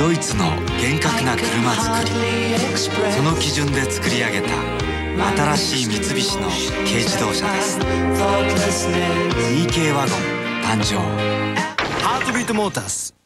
ドイツの厳格な車作り。その基準で作り上げた新しい三菱の軽自動車です。TK ワゴン誕生。ハートビートモータース